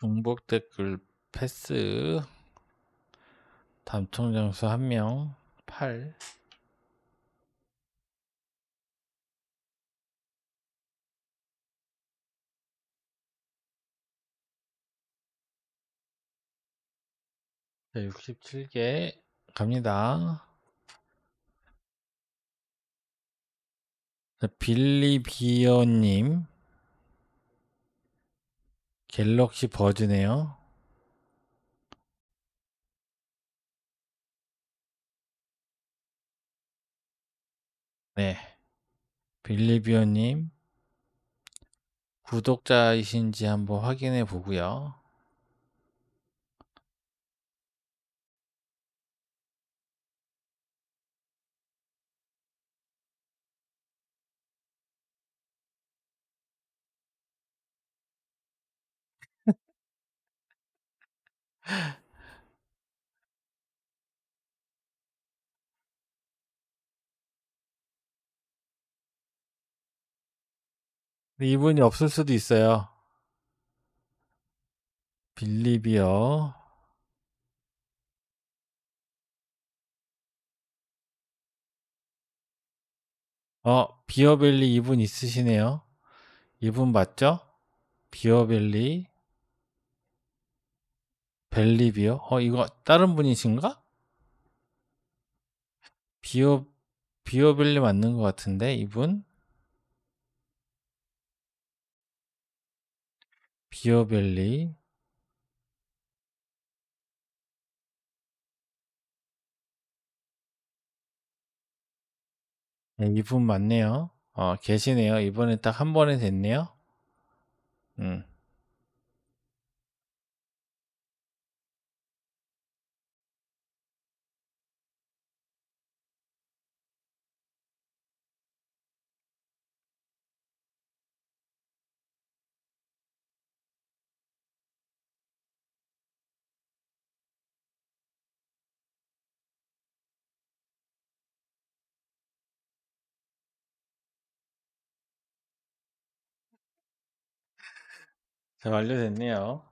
중복 댓글 패스. 다음 통장수 1명 8 자, 67개 갑니다. 자, 빌리비어님 갤럭시 버즈네요. 네. 빌리비어님 구독자이신지 한번 확인해 보고요. 이분이 없을 수도 있어요. 빌리비어 어 비어벨리 이분 있으시네요. 이분 맞죠? 비어벨리 벨리비어 어 이거 다른 분이신가? 비어 비어벨리 맞는 것 같은데 이분 비어벨리 네, 이분 맞네요. 어 계시네요. 이번에 딱 한 번에 됐네요. 음. 자 완료됐네요.